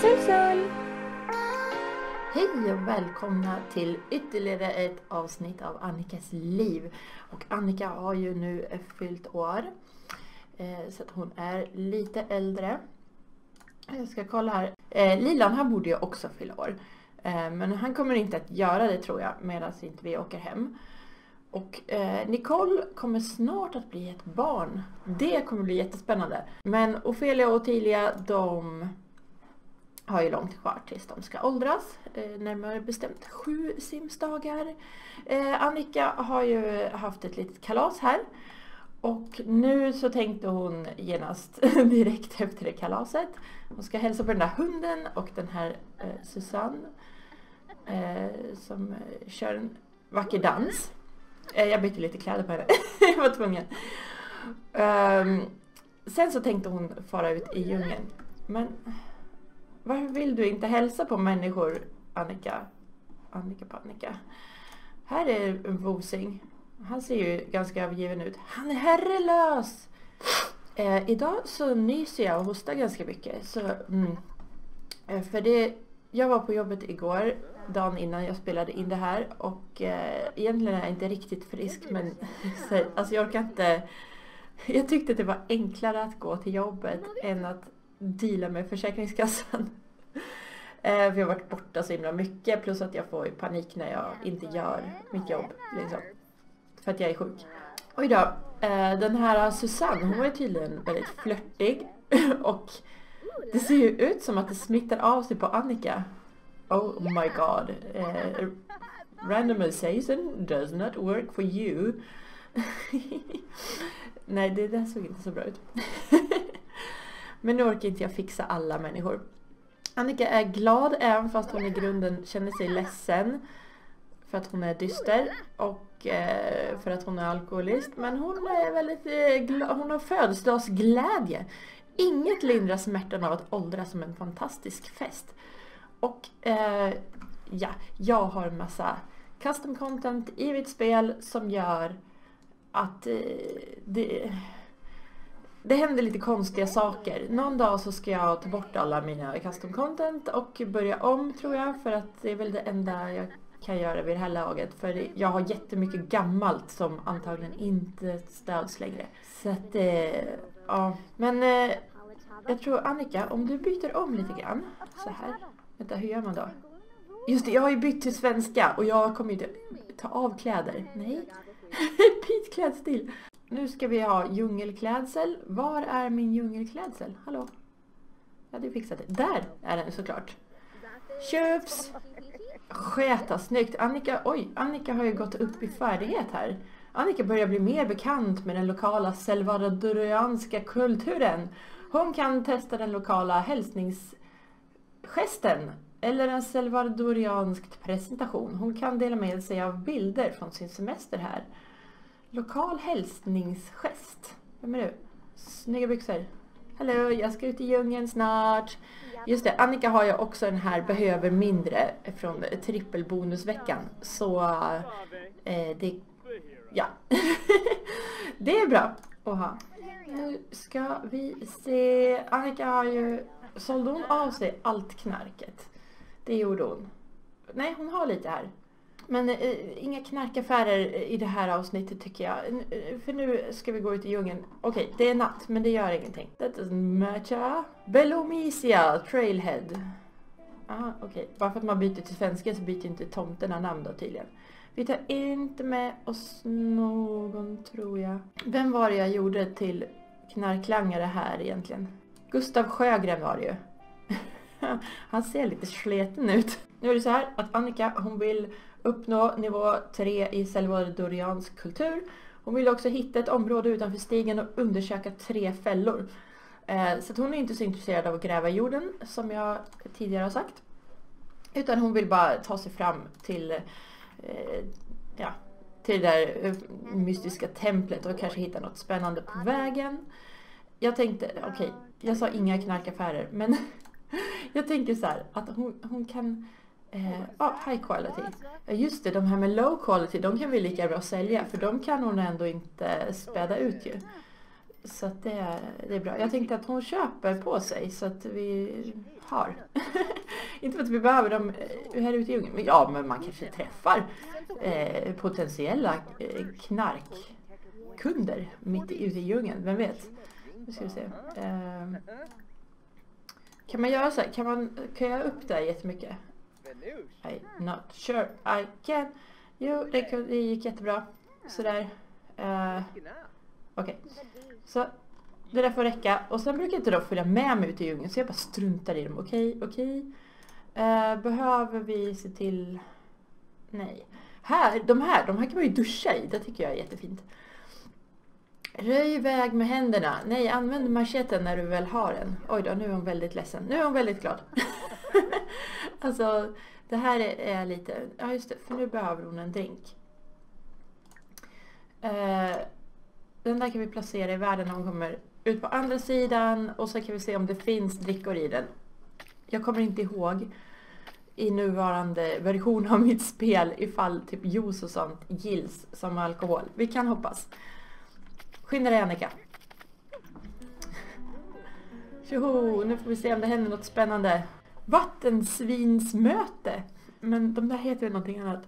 Susul! Hej och välkomna till ytterligare ett avsnitt av Annikas liv. Och Annika har ju nu fyllt år. Eh, så att hon är lite äldre. Jag ska kolla här. Eh, Lilan han borde ju också fylla år. Eh, men han kommer inte att göra det tror jag medan inte vi åker hem. Och eh, Nicole kommer snart att bli ett barn. Det kommer bli jättespännande. Men Ofelia och Ottilia de har ju långt kvar tills de ska åldras. Eh, närmare bestämt sju simsdagar. Eh, Annika har ju haft ett litet kalas här. Och nu så tänkte hon genast direkt efter det kalaset. Hon ska hälsa på den där hunden och den här eh, Susanne. Som kör en vacker dans. Jag bytte lite kläder på henne. jag var tvungen. Ehm, sen så tänkte hon fara ut i djungeln. Men varför vill du inte hälsa på människor, Annika? Annika på Annika. Här är en vosing. Han ser ju ganska övergiven ut. Han är herrelös! Eh, idag så nyser jag och hostar ganska mycket. Så, mm. eh, för det, jag var på jobbet igår, dagen innan jag spelade in det här. Och eh, egentligen är jag inte riktigt frisk men så, alltså jag orkar inte. Jag tyckte att det var enklare att gå till jobbet än att deala med Försäkringskassan. Eh, för jag har varit borta så himla mycket plus att jag får panik när jag inte gör mitt jobb. Liksom. För att jag är sjuk. Oj då. Eh, den här Susanne hon var tydligen väldigt flörtig. och det ser ju ut som att det smittar av sig på Annika. Oh my god. Eh, uh, randomization does not work for you. Nej, det där såg inte så bra ut. Men nu orkar inte jag fixa alla människor. Annika är glad även fast hon i grunden känner sig ledsen. För att hon är dyster och eh, för att hon är alkoholist. Men hon är väldigt eh, glad. Hon har födelsedagsglädje. Inget lindrar smärtan av att åldras som en fantastisk fest. Och eh, ja, jag har en massa custom content i mitt spel som gör att eh, det, det händer lite konstiga saker. Någon dag så ska jag ta bort alla mina custom content och börja om tror jag för att det är väl det enda jag kan göra vid det här laget. För jag har jättemycket gammalt som antagligen inte stöds längre. Så att, eh, ja. Men eh, jag tror Annika, om du byter om lite grann så här. Vänta, hur gör man då? Just det, jag har ju bytt till svenska och jag kommer ju inte ta av kläder. Nej. Byt klädstil. Nu ska vi ha djungelklädsel. Var är min djungelklädsel? Hallå? Jag hade fixat det. Där är den såklart. Köps! Sköta, snyggt. Annika, oj, Annika har ju gått upp i färdighet här. Annika börjar bli mer bekant med den lokala salvadorianska kulturen. Hon kan testa den lokala hälsningsgesten eller en salvadoriansk presentation. Hon kan dela med sig av bilder från sin semester här. Lokal hälsningsgest. Vem är du? Snygga byxor. Hallå, jag ska ut i djungeln snart. Just det, Annika har ju också den här behöver mindre från trippelbonusveckan. Så eh, det, ja. det är bra att ha. Nu ska vi se. Annika har ju, sålde hon av sig allt knarket? Det gjorde hon. Nej, hon har lite här. Men eh, inga knarkaffärer i det här avsnittet tycker jag. N- eh, för nu ska vi gå ut i djungeln. Okej, okay, det är natt men det gör ingenting. That doesn't matcha. Bellomisia, Trailhead. Ah, okej. Okay. Bara för att man byter till svenska så byter inte tomterna namn då tydligen. Vi tar inte med oss någon tror jag. Vem var det jag gjorde till knarklangare här egentligen? Gustav Sjögren var det ju. Han ser lite sleten ut. Nu är det så här att Annika hon vill uppnå nivå 3 i salvadoriansk kultur. Hon vill också hitta ett område utanför stigen och undersöka tre fällor. Eh, så hon är inte så intresserad av att gräva i jorden som jag tidigare har sagt. Utan hon vill bara ta sig fram till, eh, ja, till det där eh, mystiska templet och kanske hitta något spännande på vägen. Jag tänkte, okej, okay, jag sa inga knarkaffärer men jag tänker så här att hon, hon kan Eh, ah, high quality. Ja just det, de här med low quality, de kan vi lika bra sälja för de kan hon ändå inte späda ut ju. Så att det, det är bra. Jag tänkte att hon köper på sig så att vi har. Inte för att vi behöver dem eh, här ute i djungeln. Men ja, men man kanske träffar eh, potentiella eh, knarkkunder mitt ute i djungeln. Vem vet? Nu ska vi se. Eh, kan man göra så här? Kan man köa upp det här jättemycket? I'm not sure I can. Jo, det, det gick jättebra. Sådär. Uh, Okej. Okay. Så det där får räcka. Och sen brukar inte de följa med mig ut i djungeln så jag bara struntar i dem. Okej, okay, okej. Okay. Uh, eh, behöver vi se till... Nej. Här, de här, de här kan man ju duscha i. Det tycker jag är jättefint. Röj iväg med händerna. Nej, använd macheten när du väl har en. Oj då, nu är hon väldigt ledsen. Nu är hon väldigt glad. alltså, det här är, lite... Ja, just det, för nu behöver hon en drink. Eh, den där kan vi placera i världen när hon kommer ut på andra sidan och så kan vi se om det finns drickor i den. Jag kommer inte ihåg i nuvarande version av mitt spel ifall typ juice och sånt gills som alkohol. Vi kan hoppas. Skynda dig Annika. Tjoho, nu får vi se om det händer något spännande. Vattensvinsmöte. Men de där heter väl någonting annat.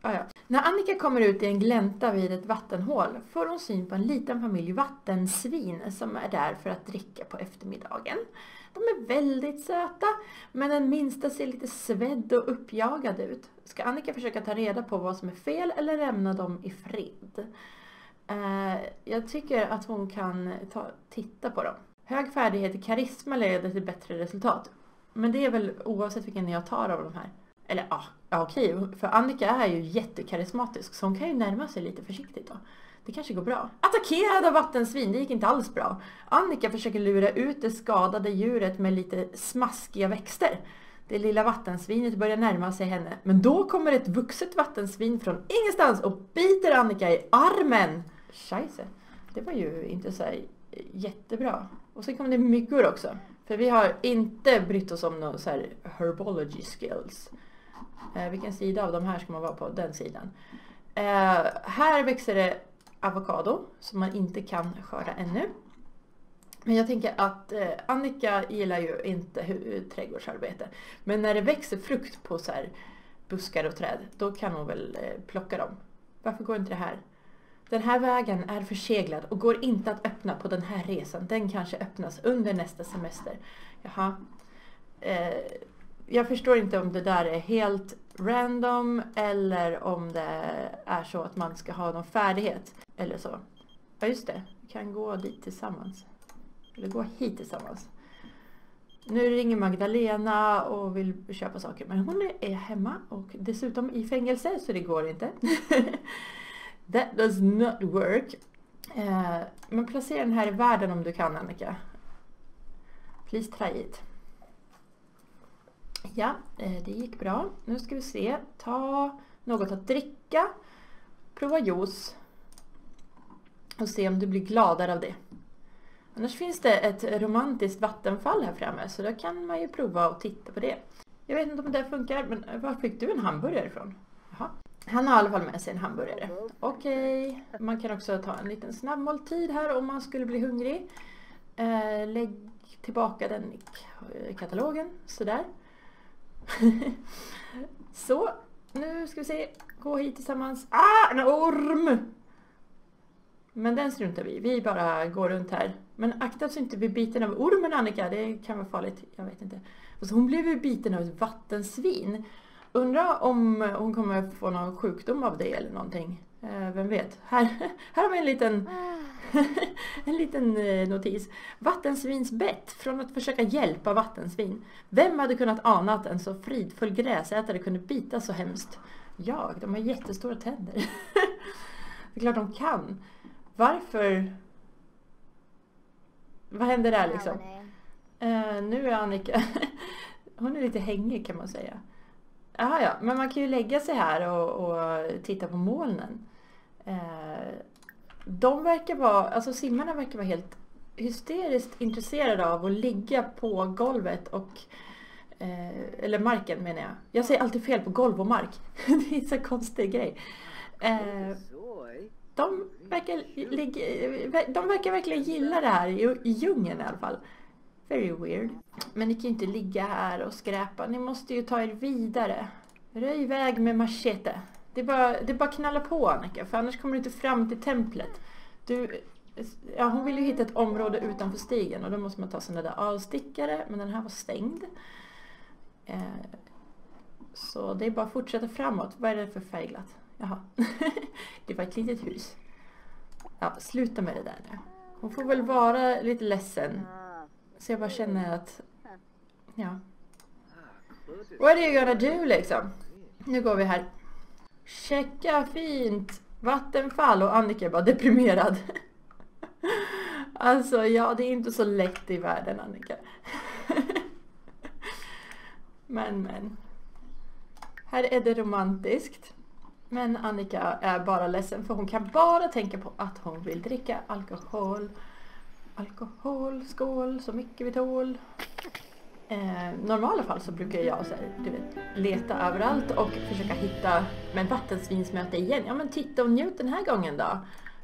Ah, ja. När Annika kommer ut i en glänta vid ett vattenhål får hon syn på en liten familj vattensvin som är där för att dricka på eftermiddagen. De är väldigt söta, men den minsta ser lite svedd och uppjagad ut. Ska Annika försöka ta reda på vad som är fel eller lämna dem i fred? Uh, jag tycker att hon kan ta, titta på dem. Hög färdighet i karisma leder till bättre resultat. Men det är väl oavsett vilken jag tar av de här. Eller ja, ja okej, för Annika är ju jättekarismatisk så hon kan ju närma sig lite försiktigt då. Det kanske går bra. Attackerad av vattensvin, det gick inte alls bra. Annika försöker lura ut det skadade djuret med lite smaskiga växter. Det lilla vattensvinet börjar närma sig henne. Men då kommer ett vuxet vattensvin från ingenstans och biter Annika i armen. Scheisse. Det var ju inte så jättebra. Och sen kom det myggor också. För vi har inte brytt oss om någon så här herbology skills. Eh, vilken sida av de här ska man vara på? Den sidan. Eh, här växer det avokado som man inte kan skörda ännu. Men jag tänker att eh, Annika gillar ju inte trädgårdsarbete. Men när det växer frukt på så här buskar och träd, då kan hon väl eh, plocka dem. Varför går inte det här? Den här vägen är förseglad och går inte att öppna på den här resan. Den kanske öppnas under nästa semester. Jaha. Eh, jag förstår inte om det där är helt random eller om det är så att man ska ha någon färdighet eller så. Ja just det, vi kan gå dit tillsammans. Eller gå hit tillsammans. Nu ringer Magdalena och vill köpa saker men hon är hemma och dessutom i fängelse så det går inte. That does not work. Eh, men placera den här i världen om du kan Annika. Please try it. Ja, eh, det gick bra. Nu ska vi se. Ta något att dricka. Prova juice. Och se om du blir gladare av det. Annars finns det ett romantiskt vattenfall här framme så då kan man ju prova att titta på det. Jag vet inte om det funkar men var fick du en hamburgare ifrån? Jaha. Han har i alla fall med sig en hamburgare. Okej, okay. man kan också ta en liten snabbmåltid här om man skulle bli hungrig. Eh, lägg tillbaka den i katalogen, sådär. så, nu ska vi se. Gå hit tillsammans. Ah, en orm! Men den struntar vi Vi bara går runt här. Men akta så inte blir biten av ormen Annika. Det kan vara farligt. Jag vet inte. Och så hon blev ju biten av ett vattensvin. Undrar om hon kommer få någon sjukdom av det eller någonting. Eh, vem vet? Här, här har vi en liten, en liten eh, notis. Vattensvinsbett från att försöka hjälpa vattensvin. Vem hade kunnat ana att en så fridfull gräsätare kunde bita så hemskt? Jag, de har jättestora tänder. det är klart de kan. Varför? Vad händer där liksom? Uh, nu är Annika, hon är lite hängig kan man säga. Aha, ja, men man kan ju lägga sig här och, och titta på molnen. Eh, de verkar vara, alltså simmarna verkar vara helt hysteriskt intresserade av att ligga på golvet och eh, eller marken menar jag. Jag säger alltid fel på golv och mark. det är en så konstig grej. Eh, de verkar, de verkar verkligen gilla det här i, i djungeln i alla fall. Very weird. Men ni kan ju inte ligga här och skräpa. Ni måste ju ta er vidare. Röj iväg med machete. Det är bara, det är bara knalla på Annika, för annars kommer du inte fram till templet. Du, ja, hon vill ju hitta ett område utanför stigen och då måste man ta sådana där avstickare, men den här var stängd. Eh, så det är bara att fortsätta framåt. Vad är det för färgglatt? Jaha, det var ett litet hus. Ja, sluta med det där nu. Hon får väl vara lite ledsen. Så jag bara känner att, ja. What are you gonna do liksom? Nu går vi här. Checka fint vattenfall och Annika är bara deprimerad. Alltså ja, det är inte så lätt i världen Annika. Men men. Här är det romantiskt. Men Annika är bara ledsen för hon kan bara tänka på att hon vill dricka alkohol. Alkohol, skål, så mycket vi tål. Eh, normala fall så brukar jag så här, du vet, leta överallt och försöka hitta, men vattensvinsmöte igen. Ja men titta och njut den här gången då.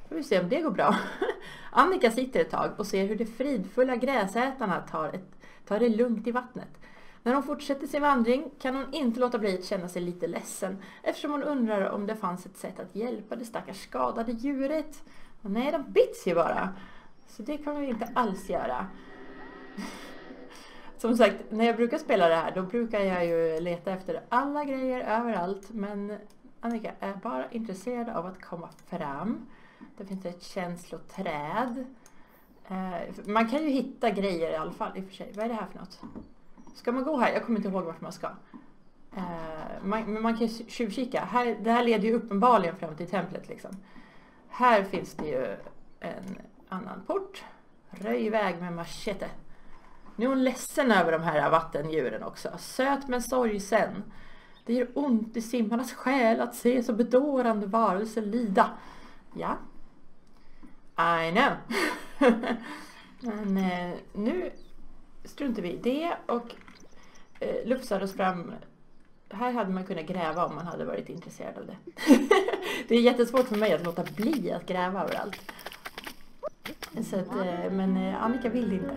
Får vi se om det går bra. Annika sitter ett tag och ser hur de fridfulla gräsätarna tar, ett, tar det lugnt i vattnet. När hon fortsätter sin vandring kan hon inte låta bli att känna sig lite ledsen eftersom hon undrar om det fanns ett sätt att hjälpa det stackars skadade djuret. Och nej, de bits ju bara. Så det kommer vi inte alls göra. Som sagt, när jag brukar spela det här då brukar jag ju leta efter alla grejer överallt men Annika är bara intresserad av att komma fram. Det finns ett känsloträd. Eh, man kan ju hitta grejer i alla fall i och för sig. Vad är det här för något? Ska man gå här? Jag kommer inte ihåg vart man ska. Eh, man, men man kan ju tjuvkika. Här, det här leder ju uppenbarligen fram till templet liksom. Här finns det ju en annan port. Röj iväg med machete. Nu är hon ledsen över de här vattendjuren också. Söt men sorgsen. Det gör ont i simmarnas själ att se så bedårande varelser lida. Ja. I know. men eh, nu struntar vi i det och eh, lufsar oss fram. Här hade man kunnat gräva om man hade varit intresserad av det. det är jättesvårt för mig att låta bli att gräva överallt. Så att, eh, men eh, Annika vill inte.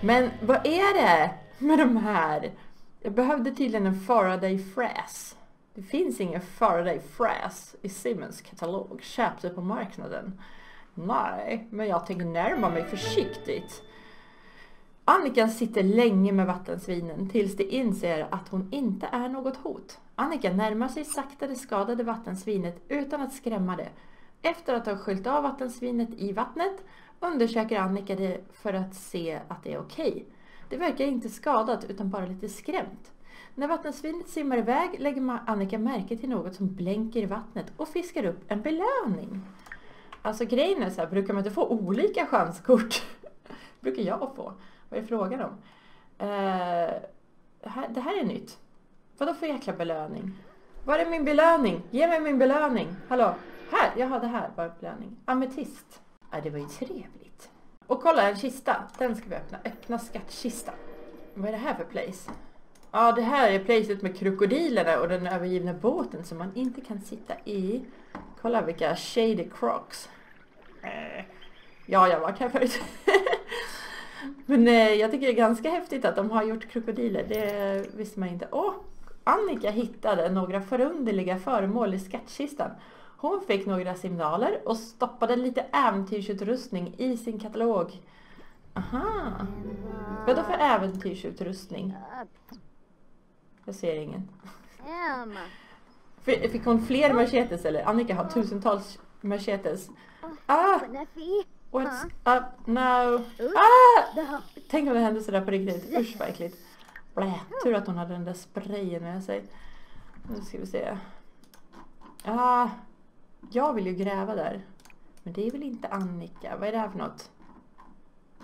Men vad är det med de här? Jag behövde tydligen en Faraday fräs. Det finns ingen Faraday fräs i Siemens katalog. Köp det på marknaden. Nej, men jag tänker närma mig försiktigt. Annika sitter länge med vattensvinen tills de inser att hon inte är något hot. Annika närmar sig sakta det skadade vattensvinet utan att skrämma det. Efter att ha skylt av vattensvinet i vattnet undersöker Annika det för att se att det är okej. Okay. Det verkar inte skadat utan bara lite skrämt. När vattensvinet simmar iväg lägger Annika märke till något som blänker i vattnet och fiskar upp en belöning. Alltså grejen är så här, brukar man inte få olika chanskort? brukar jag få. Vad är frågan om? Uh, det här är nytt. Vadå för jäkla belöning? Var är min belöning? Ge mig min belöning! Hallå? Här! Jaha, det här bara belöning. Ametist. Ja, det var ju trevligt. Och kolla, en kista. Den ska vi öppna. Öppna skattkista. Vad är det här för place? Ja, det här är placet med krokodilerna och den övergivna båten som man inte kan sitta i. Kolla vilka shady crocs. Eh, ja, jag har varit här förut. Men eh, jag tycker det är ganska häftigt att de har gjort krokodiler. Det visste man inte. Åh, Annika hittade några förunderliga föremål i skattkistan. Hon fick några signaler och stoppade lite äventyrsutrustning i sin katalog. Aha. Vadå för äventyrsutrustning? Jag ser ingen. Fick hon fler machetes eller? Annika har tusentals machetes. Ah! What's up ah, now? Ah! Tänk om det hände sådär på riktigt. Usch vad äckligt. Blä. Tur att hon hade den där sprayen med sig. Nu ska vi se. Ah, jag vill ju gräva där. Men det är väl inte Annika. Vad är det här för något?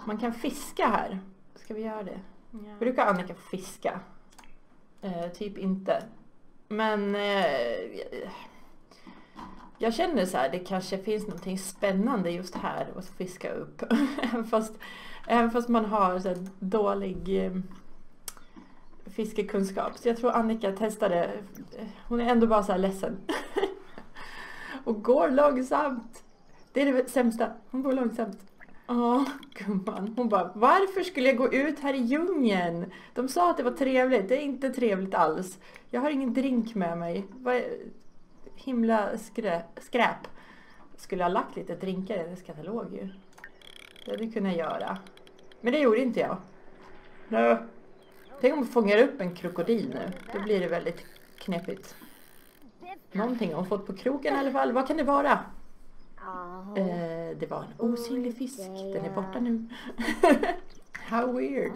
Man kan fiska här. Ska vi göra det? Ja. Brukar Annika fiska? Eh, typ inte. Men eh, jag känner så här, det kanske finns någonting spännande just här att fiska upp. även, fast, även fast man har så dålig eh, fiskekunskap. Så jag tror Annika testade. Hon är ändå bara så här ledsen. och går långsamt. Det är det sämsta. Hon går långsamt. Ja, gumman. Hon bara, varför skulle jag gå ut här i djungeln? De sa att det var trevligt. Det är inte trevligt alls. Jag har ingen drink med mig. Vad himla skrä, skräp. Skulle ha lagt lite drinkar i hennes katalog ju. Det hade jag kunnat göra. Men det gjorde inte jag. Nö. Tänk om hon fångar upp en krokodil nu. Då blir det väldigt knepigt. Någonting har hon fått på kroken i alla fall. Vad kan det vara? Eh, det var en osynlig fisk. Den är borta nu. How weird.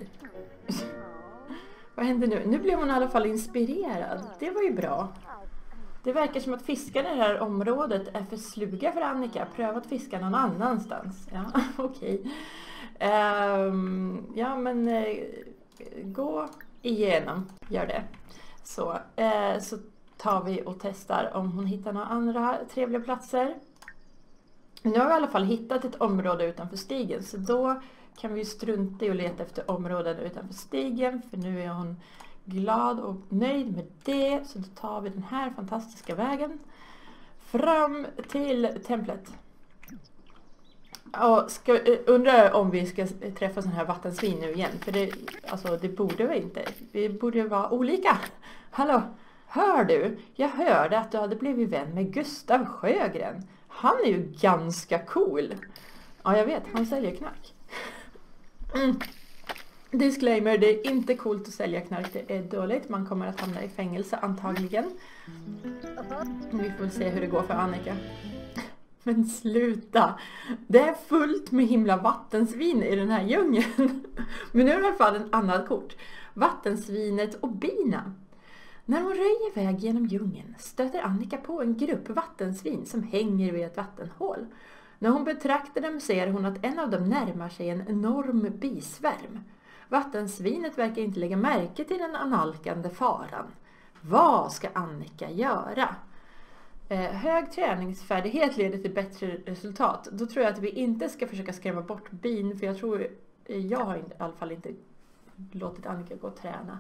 Vad hände nu? Nu blev hon i alla fall inspirerad. Det var ju bra. Det verkar som att fiskarna i det här området är för sluga för Annika. Pröva att fiska någon annanstans. Ja, okej. Okay. Um, ehm, ja, men uh, gå igenom. Gör det. Så, uh, så tar vi och testar om hon hittar några andra trevliga platser. Nu har vi i alla fall hittat ett område utanför stigen så då kan vi strunta i att leta efter områden utanför stigen för nu är hon glad och nöjd med det. Så då tar vi den här fantastiska vägen fram till templet. Och ska, undrar om vi ska träffa sån här vattensvin nu igen. För det, alltså, det borde vi inte. Vi borde vara olika. Hallå, hör du? Jag hörde att du hade blivit vän med Gustav Sjögren. Han är ju ganska cool. Ja, jag vet. Han säljer knark. Mm. Disclaimer, det är inte coolt att sälja knark. Det är dåligt. Man kommer att hamna i fängelse antagligen. Vi får se hur det går för Annika. Men sluta! Det är fullt med himla vattensvin i den här djungeln. Men nu har jag i alla fall en annat kort. Vattensvinet och bina. När hon röjer väg genom djungeln stöter Annika på en grupp vattensvin som hänger vid ett vattenhål. När hon betraktar dem ser hon att en av dem närmar sig en enorm bisvärm. Vattensvinet verkar inte lägga märke till den analkande faran. Vad ska Annika göra? Eh, hög träningsfärdighet leder till bättre resultat. Då tror jag att vi inte ska försöka skrämma bort bin, för jag tror, eh, jag har i alla fall inte låtit Annika gå och träna.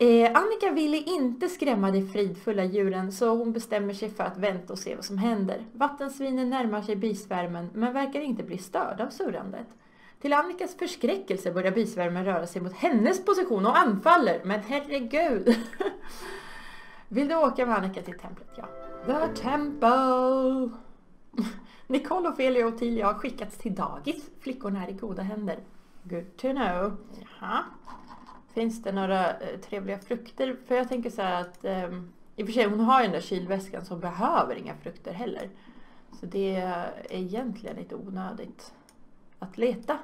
Eh, Annika ville inte skrämma de fridfulla djuren så hon bestämmer sig för att vänta och se vad som händer. Vattensvinen närmar sig bisvärmen men verkar inte bli störda av surrandet. Till Annikas förskräckelse börjar bisvärmen röra sig mot hennes position och anfaller. Men herregud! Vill du åka med Annika till templet? Ja. The Temple! Nicole, Ophelia och Ottilia har skickats till dagis. Flickorna är i goda händer. Good to know. Jaha. Finns det några eh, trevliga frukter? För jag tänker så här att ehm, i och för sig hon har ju den där kylväskan som behöver inga frukter heller. Så det är egentligen lite onödigt att leta.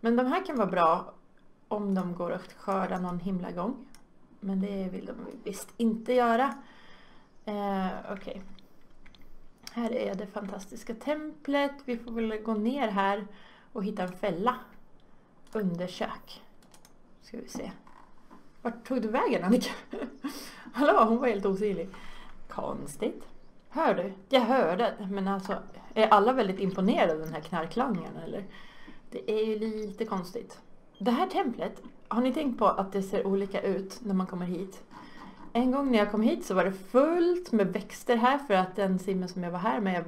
Men de här kan vara bra om de går att skörda någon himla gång. Men det vill de visst inte göra. Eh, Okej. Okay. Här är det fantastiska templet. Vi får väl gå ner här och hitta en fälla. Undersök. Ska vi se. Vart tog du vägen Annika? Hallå, hon var helt osynlig. Konstigt. Hör du? Jag hörde. Men alltså, är alla väldigt imponerade av den här knarklangen eller? Det är ju lite konstigt. Det här templet, har ni tänkt på att det ser olika ut när man kommer hit? En gång när jag kom hit så var det fullt med växter här för att den simmen som jag var här med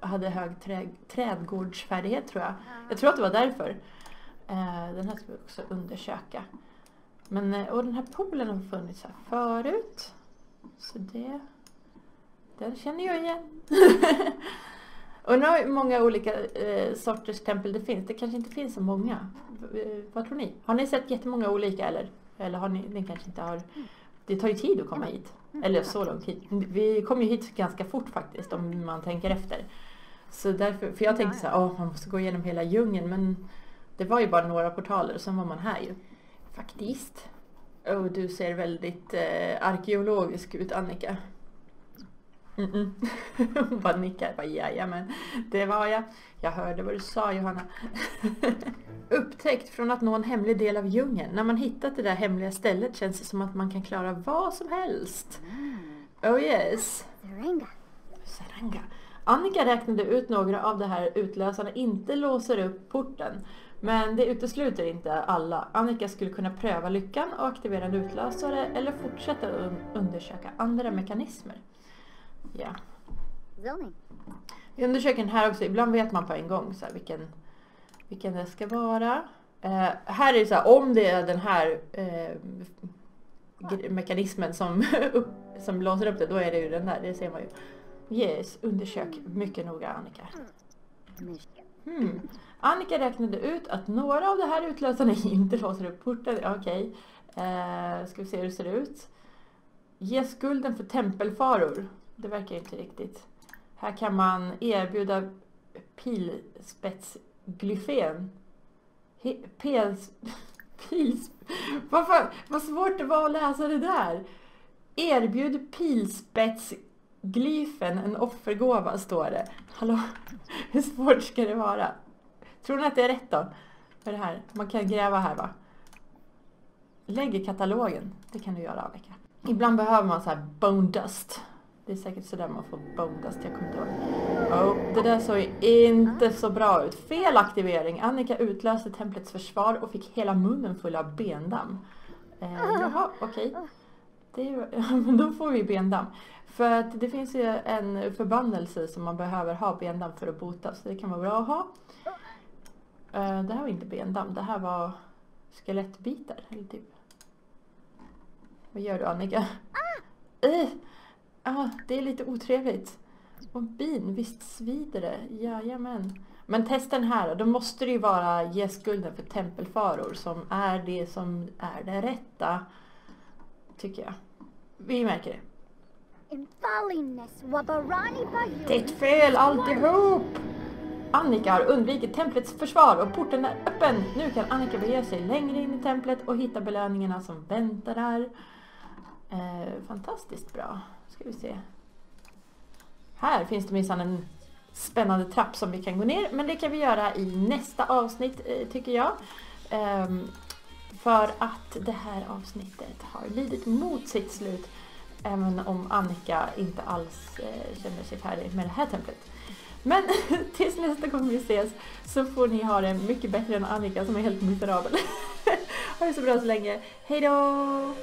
hade hög trä, trädgårdsfärdighet tror jag. Jag tror att det var därför. Eh, den här ska vi också undersöka. Men, eh, och den här poolen har funnits här förut. Så det, den känner jag igen. Undrar hur många olika eh, sorters tempel det finns. Det kanske inte finns så många. Eh, vad tror ni? Har ni sett jättemånga olika eller? Eller har ni, ni kanske inte har... Det tar ju tid att komma hit. Eller så lång tid. Vi kom ju hit ganska fort faktiskt om man tänker efter. Så därför, för jag tänkte så här, åh, man måste gå igenom hela djungeln men det var ju bara några portaler och sen var man här ju. Faktiskt. Och du ser väldigt eh, arkeologisk ut Annika. Mm -mm. Hon bara nickar. Bara, Jajamän, det var jag. Jag hörde vad du sa Johanna. Upptäckt från att nå en hemlig del av djungeln. När man hittat det där hemliga stället känns det som att man kan klara vad som helst. Mm. Oh yes. Saranga. Saranga. Annika räknade ut några av de här utlösarna inte låser upp porten. Men det utesluter inte alla. Annika skulle kunna pröva lyckan och aktivera en utlösare eller fortsätta un undersöka andra mekanismer. Ja. Zoning. Vi undersöker den här också. Ibland vet man på en gång så här, vilken, vilken det ska vara. Eh, här är det så här, om det är den här eh, mekanismen som, som låser upp det, då är det ju den där. Det ser man ju. Yes, undersök mycket noga Annika. Michigan. Hmm. Annika räknade ut att några av de här utlösarna inte låser upp porten. Okej. Eh, ska vi se hur det ser ut. Ge skulden för tempelfaror. Det verkar ju inte riktigt. Här kan man erbjuda pilspetsglyfen. Pils... Pils... Vad fan, vad svårt det var att läsa det där. Erbjud pilspetsglyfen en offergåva, står det. Hallå? Hur svårt ska det vara? Tror ni att det är rätt då? För det här? Man kan gräva här va? Lägg i katalogen. Det kan du göra Annika. Ibland behöver man så här bone dust. Det är säkert sådär man får bone dust. Jag kommer inte ihåg. Oh, det där såg ju inte så bra ut. Fel aktivering. Annika utlöste templets försvar och fick hela munnen full av bendamm. Eh, jaha, okej. Okay. ju, ja, men då får vi bendamm. För att det finns ju en förbannelse som man behöver ha bendamm för att bota, så det kan vara bra att ha. Eh, Det här var inte bendamm, det här var skelettbitar. Eller typ. Vad gör du Annika? Uh, ah, det är lite otrevligt. Och bin, visst svider det? Jajamän. Men testa den här då. Måste det ju vara ge skulden för tempelfaror som är det som är det rätta. Tycker jag. Vi märker det. Infaliness wabarani Ditt fel alltihop! Annika har undvikit templets försvar och porten är öppen. Nu kan Annika bege sig längre in i templet och hitta belöningarna som väntar där. Eh, fantastiskt bra. Ska vi se. Här finns det minsann en spännande trapp som vi kan gå ner. Men det kan vi göra i nästa avsnitt eh, tycker jag. Ehm, för att det här avsnittet har lidit mot sitt slut. Även om Annika inte alls eh, känner sig färdig med det här templet. Men tills nästa gång vi ses så får ni ha det mycket bättre än Annika som är helt miserabel. ha det så bra så länge. Hejdå!